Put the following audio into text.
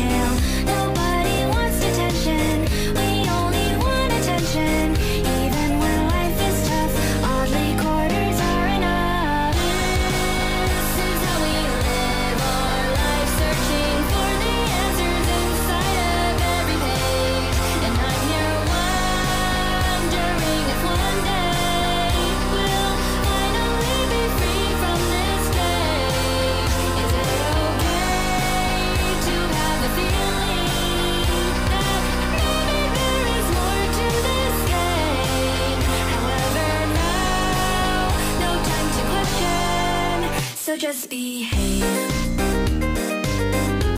Yeah. just behave.